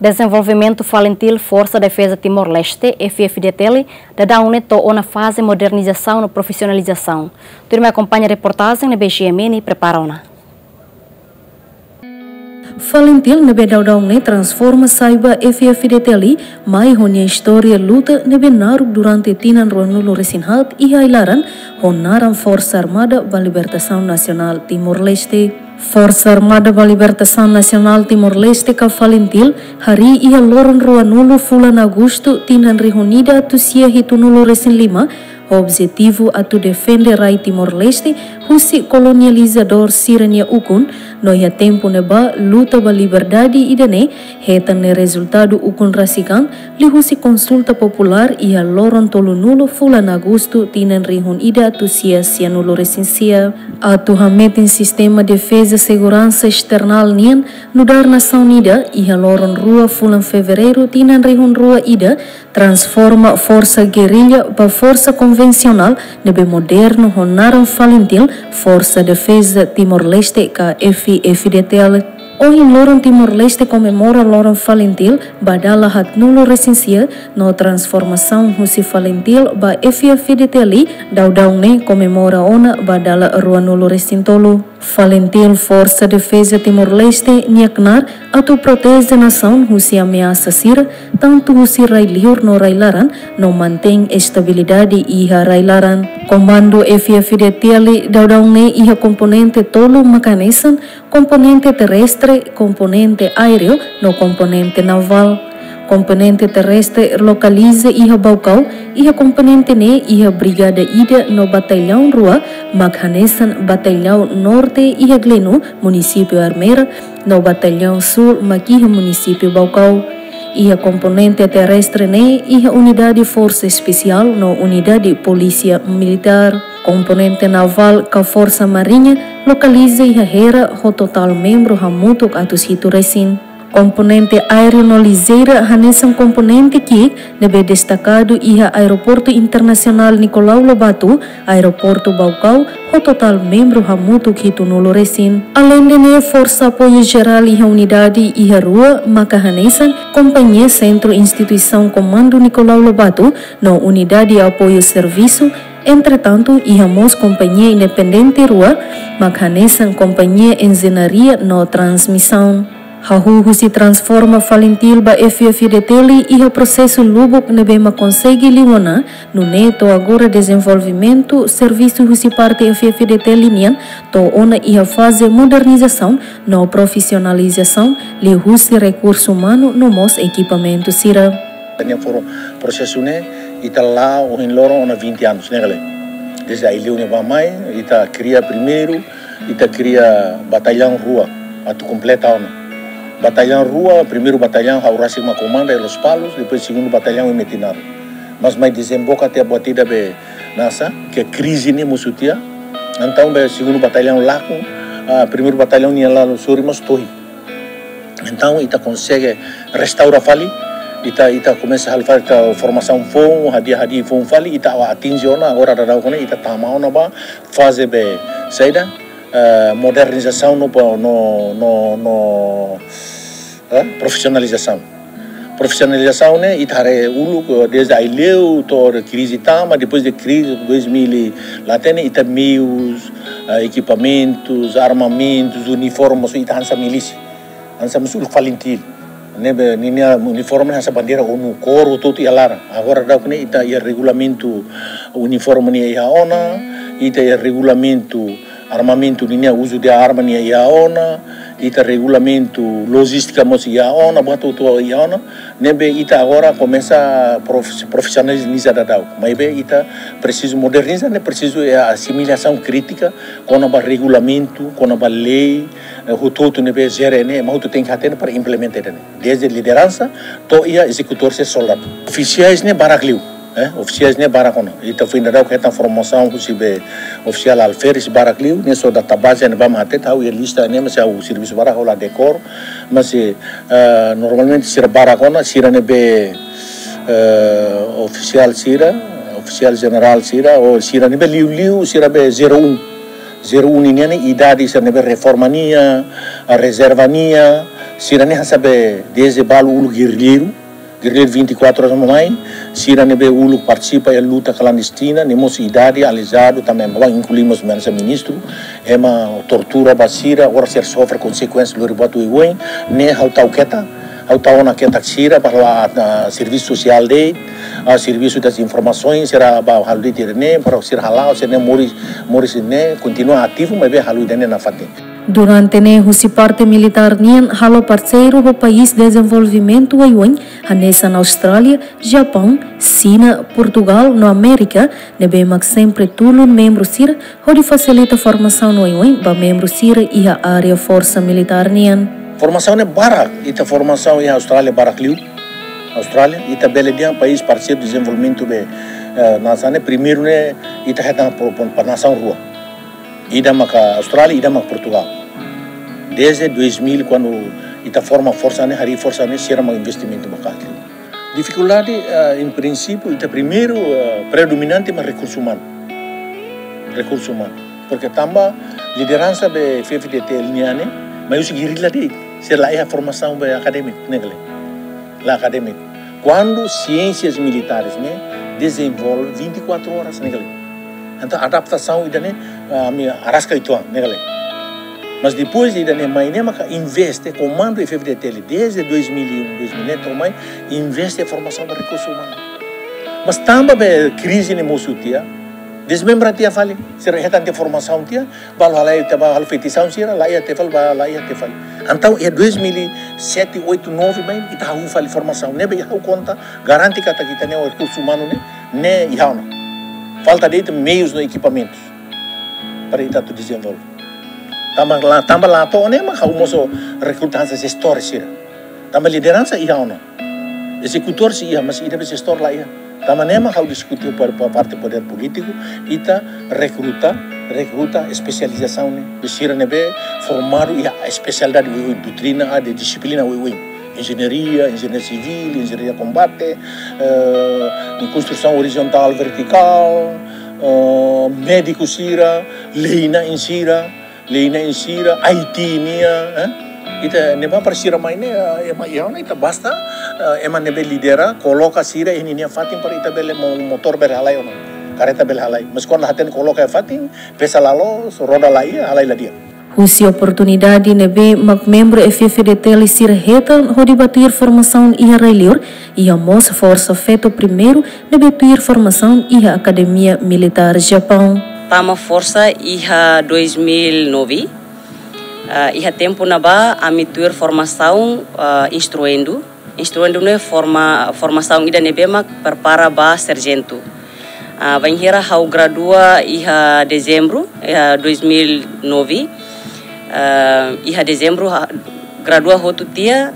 Desenvolvimento Falentil Força Defesa Timor-Leste, FFDTL, da UNETO na fase modernização e profissionalização. Turma acompanha a reportagem na BGMN e prepara-na. Falentil nebe daudau ne transforma saiba FFDTL mai honia história luta nebe naru durante tinan ronulo resinhat e hailaran honaran Força Armada para Libertação Nacional Timor-Leste. Força Armada Libertação Nacional Timor-Leste ka Falentil hari ia loron rua nulo fulan Agosto tinan reunida tusia hitunulo resin lima objetivo atu defender rai Timor-Leste husi kolonializador sirania ukun no ia tempo neba luta ba liberdade idane hetan ne resultado ukun rasikan li husi konsulta popular ia loron tolu nulo fulan agosto tinan rihun ida tusia sia nulo resensia atu hametin sistema defesa segurança external nian nudar nação unida ia loron rua fulan fevereiro tinan rihun rua ida transforma guerrilha para força convencional nebe moderno honaram falentil força defesa Timor-Leste ka FFDTL Ohin Loron Timor-Leste comemora Loron Falentil badala hat nulo resensia no transformação Husi Falentil ba FFDTL daudau comemora ona badala rua nulo Falentil Força Defesa Timor-Leste niaknar atau protege nação husi ameaça sira tanto husi railiur no railaran no mantém estabilidade iha railaran. Comando FFDTL daudau iha componente tolo mecanismo componente terrestre, componente aéreo no componente naval. Componente terrestre localiza iha baucau, iha componente ne iha brigada ida no batalhão rua, maghanesan batalhão norte iha glenu, município Armeira, no batalhão sul maquiha município baucau. Iha componente terrestre ne iha unidade força especial no unidade polícia militar. Componente naval ka Força Marinha localiza e hera o total membro hamutuk atus hitu resin. Componente aéreo no liseira hanesan componente que deve destacado iha Aeroporto Internacional Nicolau Lobato, Aeroporto Baucau, o total membro hamutuk hitu nulo resin. Além de ne Força Apoio Geral iha Unidade iha Rua, maka hanesan Companhia Centro Instituição Comando Nicolau Lobato, no Unidade Apoio Serviço Entretanto, íamos companhia independente rua, maghanesan companhia engenharia no transmissão. Hahuhu se transforma falentil ba FFDTL e o processo lubuk nebema consegue liwana no neto agora desenvolvimento serviço husi parte FFDTL nian to ona ia fase modernização no profissionalização li husi recurso humano no mos equipamento sira. Foram processo né ita lá o em loro ona 20 anos né galera desde a ilha vai mais ita cria primeiro ita cria batalhão rua atu completa ona batalhão rua primeiro batalhão haurasi uma comanda Los Palos depois segundo batalhão em Metinaro mas mais desemboca até a batida be nasa que a crise ne musutia então be segundo batalhão lá com a primeiro batalhão ia lá no sul mas torre. Então ita consegue restaurar fali ita ita começa a fazer a formação fom hadi hadi fom fali ita atinge ona agora da kone ita tama ona ba fase be saida uh, modernização no no no, no uh, profissionalização. Profissionalização né? Itare ulu desde a ileu tor crise tama depois de crise 2000 lá tem ita meios uh, equipamentos armamentos uniformes ita hansa milícia. Hansa musul falintil nebe ninia uniforme asa bandeira onu coro tudo ia lara. Agora dá que ita ia regulamento uniforme ni ia ona ita ia regulamento armamento ninia uso de arma ni ia ona ita regulamento logística mos ia ona batu tu ia ona nebe ita agora começa a profissionalizar da dau. Mas be ita preciso modernizar né preciso a assimilação crítica com a regulamento com a lei o tudo nebe gere né mas tem que atender para implementar né. Desde liderança to ia executor se soldado. Oficiais né barakliu eh, oficiais ne barakona ita foi ainda que esta formação que se be oficial alferes barakliu ne so database ne bama até tau e lista ne mas o serviço barakola decor mas uh, normalmente sira barakona sira ne be uh, oficial sira oficial general sira ou sira ne be liu liu sira be 01 01 ini ne idade sira ne be reformania a reservania Sirane sabe desde balo ulu guerreiro, guerreiro 24 horas mamãe, Sirane be ulu participa da luta clandestina, nemos idade alisado também, incluímos menos ministro, é uma tortura basira, ora ser sofre consequências do ribato e uem, ne hau tau keta, hau tau na keta sira para o serviço social de, serviço das informações, será ba halu de para ser halal, ser ne moris, moris ne, continua ativo, mas be halu de na fate. Durante ne husi parte militar nian halo parceiro do país desenvolvimento aiwan hanesa na Austrália, Japão, China, Portugal, no América, nebe mak sempre tulo membro sira hodi facilita formação no aiwan ba membro sira e a área força militar nian. Formação é bara, ita formação em Austrália bara cliu. Austrália, ita bele dia país parceiro de desenvolvimento be uh, nasa ne primeiro ne ita heta para nação rua. Ida maka Austrália, ida maka Portugal. Desde 2000 quando ita forma força ne hari força ne será um investimento bakal. Dificuldade uh, em princípio ita primeiro uh, predominante mas recurso humano. Recurso humano. Porque tamba liderança be FFDT lineane, mas isso guerrilha de ser lá é a formação be acadêmica, né, lá acadêmico. Quando ciências militares né desenvolve 24 horas, né, então adaptação ida né a minha arasca itu né, mas depois ida mas né maka investe comando FFDT desde 2001 2000 tomai investe a formação do recurso humano. Mas também be crise ne mosu tia desmembra tia fali ser retan de formação tia bal halai tia bal feitição sira lá ia te fal lá ia te fal. Então é 2007 8 9 bem ita hu fali formação ne be hu conta garante kata o recurso humano ne ne ihauna falta de meios no equipamentos para isso tu desenvolver também lá também lá to né mas o moço recrutança gestor sira também liderança ia ou não? Executor se ia mas ia be gestor lá ia também né mas discutir para para parte poder político ita recruta recruta especialização né? Besira né be formar ia especialidade de doutrina de disciplina ui engenharia, engenharia civil, engenharia combate, uh, construção horizontal, vertical, uh, médico sira, leina em sira, leina em sira, IT nia, eh? ita neba para sira mai ne ema ia na ita basta ema nebe lidera coloca sira ini nia fatin para ita bele motor berhalai ono kareta berhalai mas quando haten coloca fatin pesa lalo roda lai halai la dia Usi oportunidade nebe mak membro FFDT lisir hetan ho debatir formação ia relior ia mos força feito primeiro nebe tuir formação ia Academia Militar Japão. Tama força ia 2009 uh, ia tempo na ba ami tuir formação uh, instruendo instruendo ne forma formação ida nebe mak prepara ba sargento. Uh, Banhira hau gradua ia dezembro ia 2009 uh, iha dezembro gradua hotu tia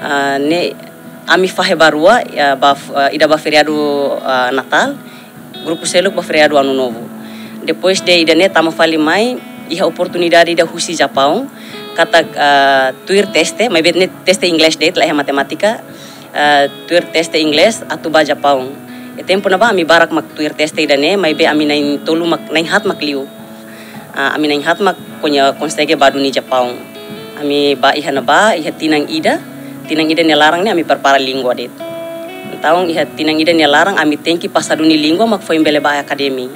uh, ne ami fahe barua ya ba uh, ida ba feriado uh, natal grupo seluk ba feriado ano novo depois de ida ne tama fali mai iha oportunidade da husi japão kata uh, tuir teste mai bet ne teste inglês de lah matematika uh, tuir teste inglês atuba japão e tempo na ba ami barak mak tuir teste ida ne mai be ami nain tolu mak nain hat mak liu. uh, ami nain hat mak punya konstege badu ni Japão. Ami ba iha na ba iha tinang ida, tinang ida ni larang ni ami perpara lingua det. Taung iha tinang ida ni larang ami tengki pasaduni lingua mak foi bele ba akademi.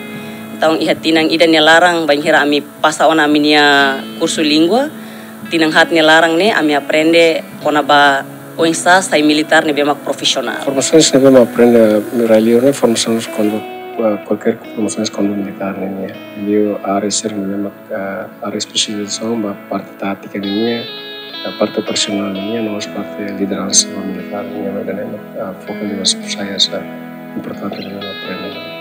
Taung iha tinang ida ni larang ba hira ami pasa ona ami nia kursu lingua. Tinang hat ni larang ne ami aprende kona ba o insa sai militar ne bemak profesional. Formações ne bema aprende miralio ne formações quando qualquer formações quando militar né eu área ser mesmo área especialização a parte tática né a parte operacional né nós parte liderança militar né mas né foco de nós sai essa importante né aprender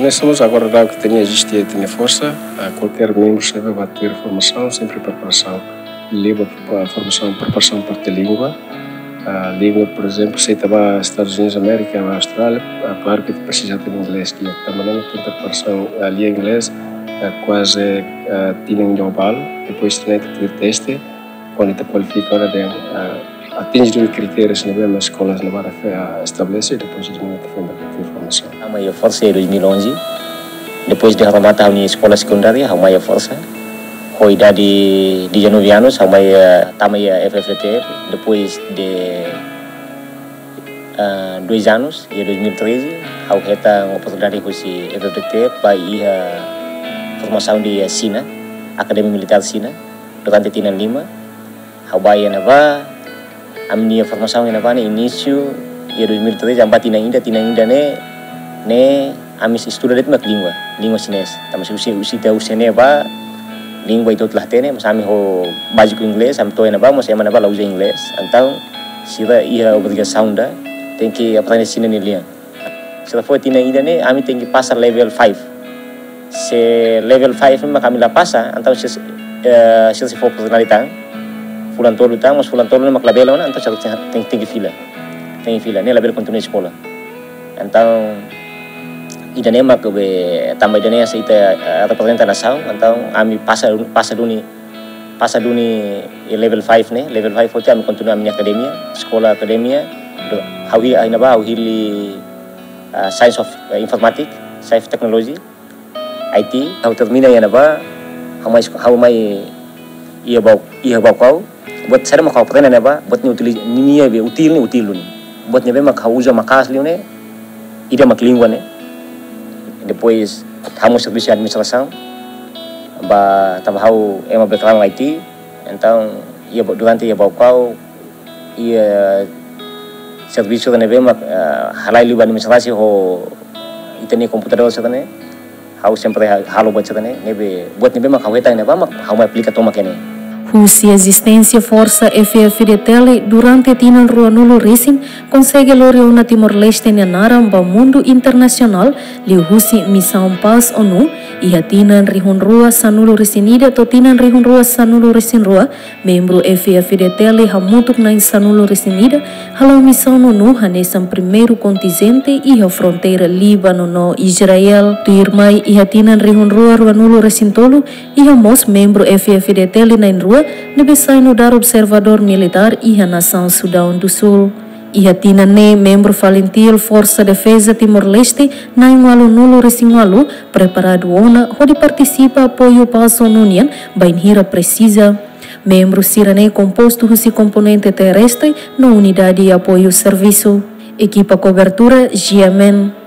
nós estamos agora lá que tem existe tem força qualquer membro sempre vai ter formação sempre preparação leva formação preparação parte língua a língua, por exemplo, se estava Estados Unidos, América, Austrália, claro que precisa ter inglês, que também tem preparação ali inglês, quase tinha um global, depois tem que ter teste, quando está qualificado, atinge os critérios na mesma escola na vara estabelecer, depois de muito fundo de informação. A maior força é 2011, depois de arrematar a minha escola secundária, a maior força, com idade de 19 anos, a mãe também é FFT, depois de uh, dois anos, em 2013, a reta uma oportunidade com esse FFT para ir a formação de Sina, Academia Militar Sina, durante Tina Lima. A baia na a minha formação na no início em 2013, a tina ainda, tina ainda né, né, a minha estuda de língua, língua chinesa. Tapi usi usi tahu sini ba língua itu telah tene, mas kami ho básico inglês, kami tahu ba, mas emang ba lausa inglês. Então, sila ia obrigação da tem que aprender sini ni liang. Se foi tina ainda né, kami tem que passar level 5. Se level 5 maka kami la passa, então se uh, se for personalidade, fulan tolu tang, mas fulan tolu mak labela na, então tem que fila. Tem fila, né label continua escola. Então, idane mak be tambah idane sa ita representa nação então ami passa passa duni passa duni level 5 ne level 5 hoje ami continua minha academia sekolah academia hawi aina ba hili uh, science of uh, informatic science technology IT hau termina ya ba mai hau mai ia bau ia bau kau. Buat saya mak kau pernah ba buat ni util ni ni be util ni util buat ni be mak hau usa makas liune ida mak lingua ne depois ramo serviço de administração ba trabalhou em uma background IT então ia durante ia bau ia serviço da neve mak halai liba administrasi ho itani computador satane hau sempre halo buat satane nebe buat nebe mak hau eta nebe mak? Hau mai aplica toma Cusi existência força FF tele durante tinan rua nulo racing consegue lorio na Timor-Leste naram ba mundo internacional. Li husi missão paz ONU e tinan rihun rua sanulo resinida to tinan rihun rua sanulo resin rua. Membro FF tele hamutuk na sanulo resinida halau missão ONU hanesan primeiro contingente e a fronteira Líbano no Israel. Tu irmai e tinan rihun rua rua nulo resin tolo e mos membro FF tele na rua nebesai no dar observador militar e a nação Sudão do Sul. E a tina ne membro falentil Força Defesa Timor-Leste na ingualo nulo resingualo preparado ona onde participa apoio passo União bainhira precisa. Membro Sirane composto de componente terrestre na unidade de apoio serviço. Equipa cobertura GMN.